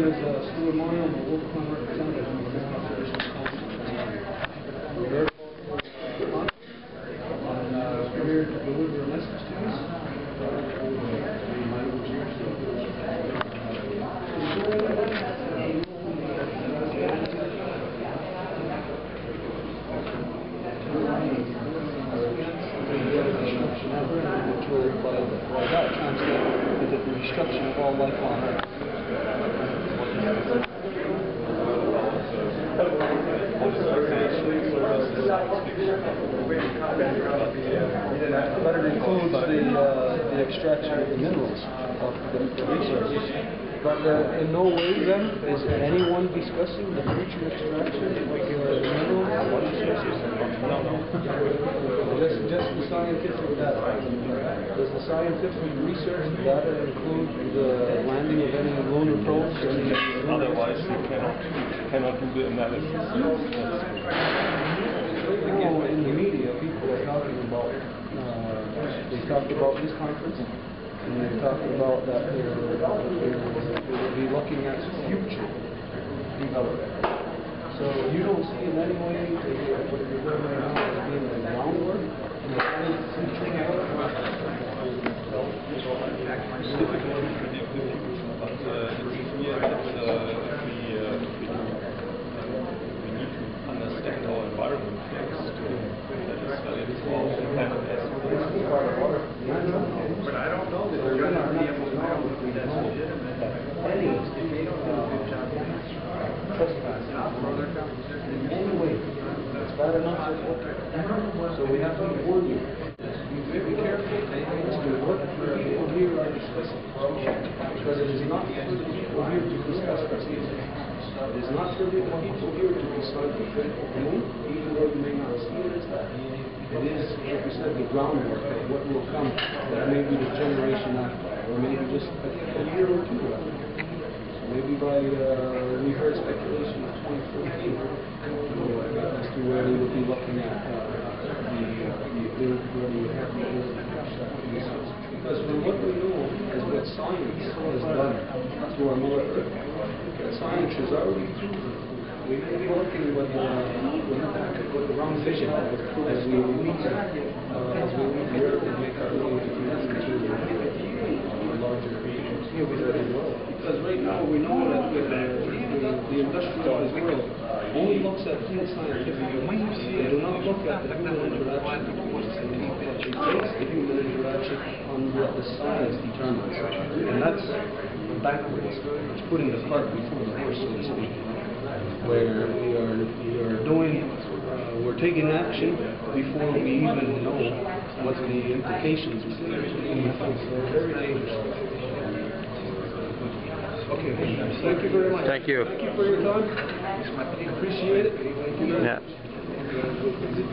is uh, Stuart Myiow, I'm a Wolverhampton representative from the Mayor Conservation Council. We're here and uh, here to deliver a message to controlled by, the destruction of all life on Earth. But it includes the, uh, the extraction of the minerals, of the resources. But uh, in no way then is anyone discussing the future extraction of uh, the minerals or resources? Just, just the scientific data. Does the scientific research data include the landing of any lunar probes? Otherwise, you cannot, cannot do the analysis. Oh, in the media, people are talking about, uh, they talked about this conference, and they talked about that they're, they will be looking at future development. So you don't see in any way that what you're doing right now as being the groundwork in the future development? It's difficult to predict the future, but uh, it's clear that uh, we, uh, we, we need to understand our environment first. To, that is valid for all the planet as But I don't know that we're gonna be able to know if we know that any, uh, trespass in any way, it's bad enough, so, we have to warn you. Be very careful as to what the people here are discussing. Because it is not for the people here to discuss this. It is not for the people here to decide the moon, even though you may not see it as that. It is, like we said, the groundwork of what will come, that maybe the generation after, or maybe just a a year or two after. Maybe by, uh, we heard speculation of 2014, uh, as to where they would be looking at, uh, the, the, the- where they have the ability to resources. Because from what we know, is what science has done to our military, science has already proven we may be working with, uh, with, with the wrong vision as we leave, uh, as we leave the earth and make our way to the uh, larger regions. Because right now, we know that the, the, the industrialized world only looks at things scientifically. They do not look at the human interaction. They base the human interaction on what the science determines. And that's backwards. It's putting the cart before the horse, so to speak where we are, we are doing, uh, we're taking action before we even know what the implications be. So very dangerous. Okay, thank you very much. Thank you. Thank you for your time. Appreciate it. Thank you. Yeah. Select you for the individual today, discussing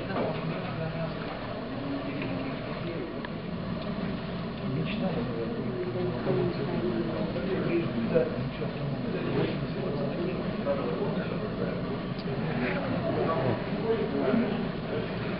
the, the fate, the future fate of our government. So we would like to get a message to you, we're not here to disrupt or like to, uh, protest the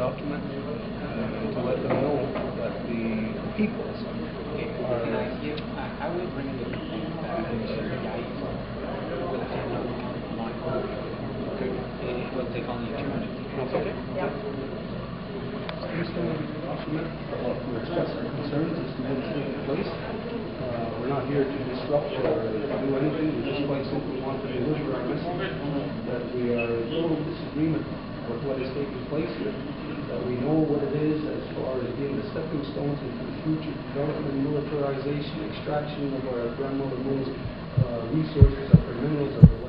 document, and to let them know that the peoples are. I will bring the complaint back. It will take only two minutes. Okay. Please stand for a minute to express our concerns place. Uh, We're not here to disrupt or do anything, we just want to deliver our message that we are in total disagreement with what is taking place here, that we know what it is as far as being the stepping stones into the future development, militarization, extraction of our grandmother moon's uh, resources, of her minerals,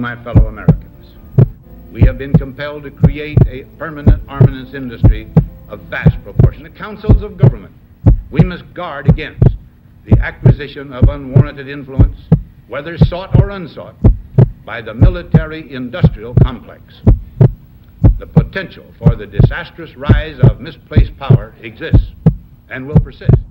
my fellow Americans. We have been compelled to create a permanent armaments industry of vast proportion. The councils of government, we must guard against the acquisition of unwarranted influence, whether sought or unsought, by the military industrial complex. The potential for the disastrous rise of misplaced power exists and will persist.